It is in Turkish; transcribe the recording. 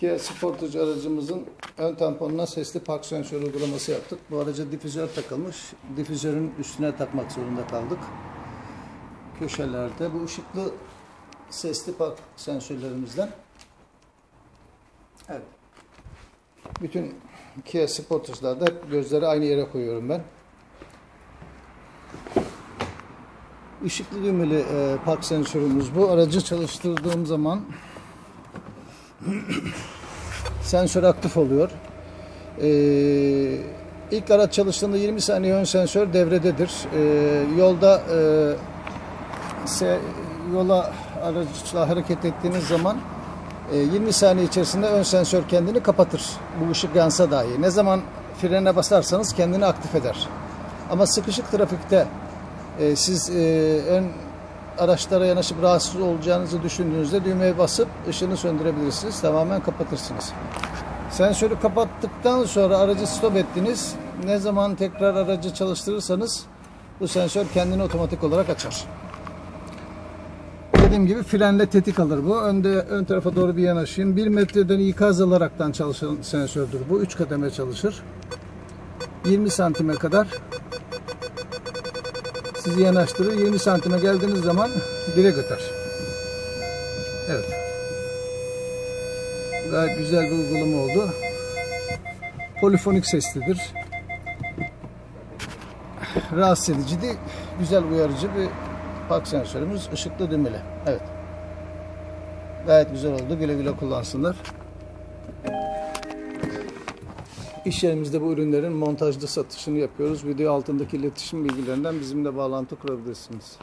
Kia Sportage aracımızın ön tamponuna sesli park sensörü uygulaması yaptık. Bu araca difüzör takılmış. Difüzörün üstüne takmak zorunda kaldık. Köşelerde bu ışıklı sesli park sensörlerimizden. Evet. Bütün Kia Sportage'larda hep gözleri aynı yere koyuyorum ben. Işıklı düğmeli e, park sensörümüz bu. Aracı çalıştırdığım zaman sensör aktif oluyor. Ee, ilk araç çalıştığında 20 saniye ön sensör devrededir. Ee, yolda e, se, yola araçla hareket ettiğiniz zaman e, 20 saniye içerisinde ön sensör kendini kapatır. Bu ışık yansa dahi. Ne zaman frene basarsanız kendini aktif eder. Ama sıkışık trafikte e, siz e, ön araçlara yanaşıp rahatsız olacağınızı düşündüğünüzde düğmeye basıp ışığını söndürebilirsiniz. Tamamen kapatırsınız. Sensörü kapattıktan sonra aracı stop ettiniz. Ne zaman tekrar aracı çalıştırırsanız bu sensör kendini otomatik olarak açar. Dediğim gibi frenle tetik alır bu. Önde ön tarafa doğru bir yanaşayım. 1 metreden ikaz alaraktan çalışan sensördür bu. 3 kademe çalışır. 20 santime kadar sizi yanaştırır. 20 santime geldiğiniz zaman direkt öter. Evet. Gayet güzel bir uygulama oldu. Polifonik seslidir. Rahatsız edici değil. Güzel uyarıcı bir park sensörümüz. ışıklı düğmeli. Evet. Gayet güzel oldu. Güle güle kullansınlar. İş yerimizde bu ürünlerin montajlı satışını yapıyoruz. Video altındaki iletişim bilgilerinden bizimle bağlantı kurabilirsiniz.